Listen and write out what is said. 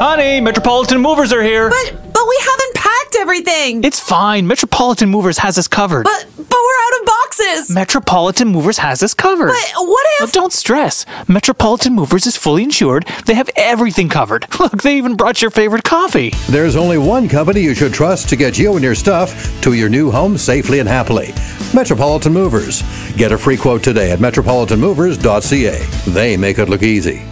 Honey, Metropolitan Movers are here. But but we haven't packed everything. It's fine. Metropolitan Movers has us covered. but but we're out of boxes. Metropolitan Movers has us covered. But what Now, if don't stress. Metropolitan Movers is fully insured. They have everything covered. Look, they even brought your favorite coffee. There's only one company you should trust to get you and your stuff to your new home safely and happily Metropolitan Movers. Get a free quote today at metropolitanmovers.ca. They make it look easy.